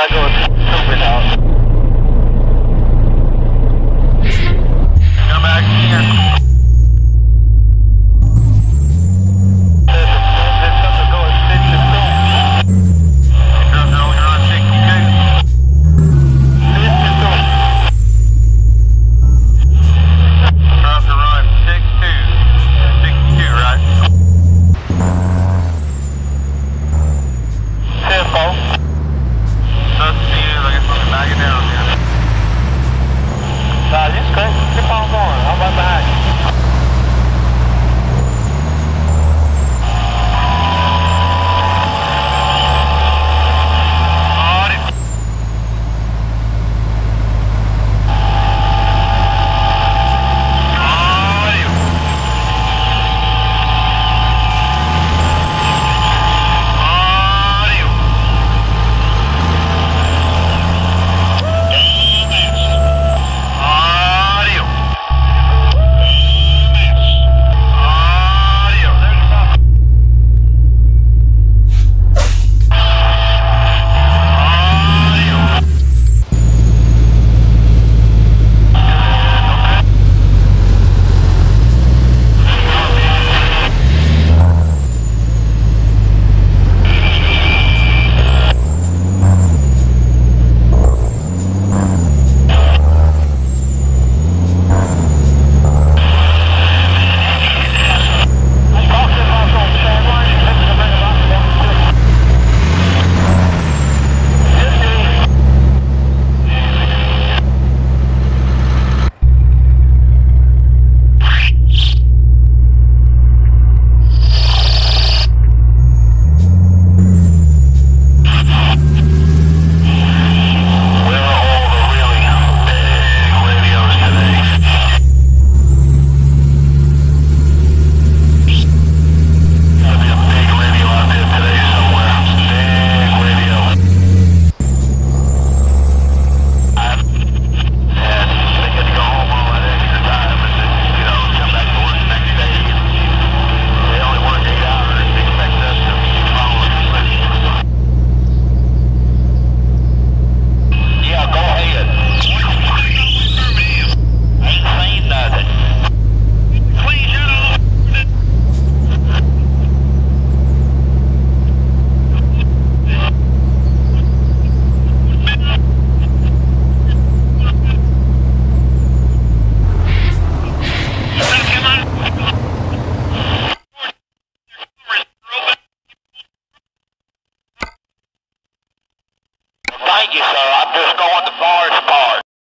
not going stupid out.